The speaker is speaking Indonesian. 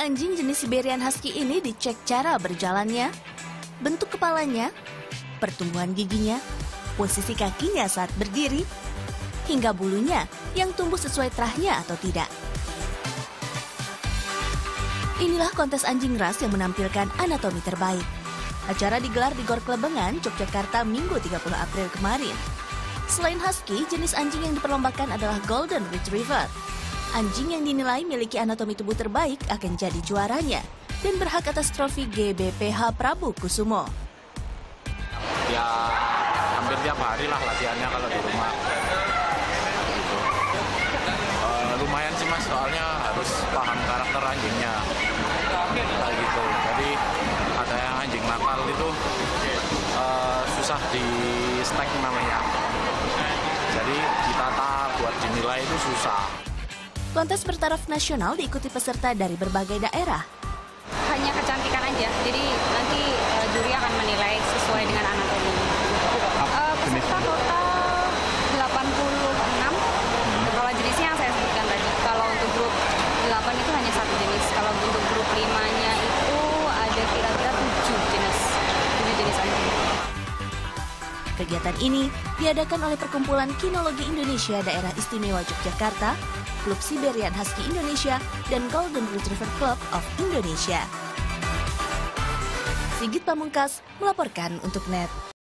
anjing jenis Siberian Husky ini dicek cara berjalannya, bentuk kepalanya, pertumbuhan giginya, posisi kakinya saat berdiri, hingga bulunya yang tumbuh sesuai terahnya atau tidak. Inilah kontes anjing ras yang menampilkan anatomi terbaik. Acara digelar di Gor Klebengan, Yogyakarta Minggu 30 April kemarin. Selain husky, jenis anjing yang diperlombakan adalah Golden Retriever. Anjing yang dinilai memiliki anatomi tubuh terbaik akan jadi juaranya dan berhak atas trofi GBPH Prabu Kusumo. Ya hampir tiap hari lah latihannya kalau di rumah. Uh, lumayan sih mas, soalnya harus paham karakter anjingnya. Kayak gitu. Jadi ada yang anjing nakal itu uh, susah di stack namanya. Jadi ditata buat dinilai itu susah. Kontes bertaraf nasional diikuti peserta dari berbagai daerah. Hanya kecantikan aja, jadi nanti uh, juri akan menilai sesuai dengan anatomi. Uh, peserta total 86. Kalau jenisnya yang saya sebutkan tadi. Kalau untuk grup 8 itu hanya satu jenis. Kalau untuk grup 5-nya itu ada kira-kira 7 jenis. 7 jenis anjing. Kegiatan ini diadakan oleh Perkumpulan Kinologi Indonesia Daerah Istimewa Yogyakarta Klub Siberian Husky Indonesia, dan Golden Retriever Club of Indonesia. Sigit Pamungkas melaporkan untuk NET.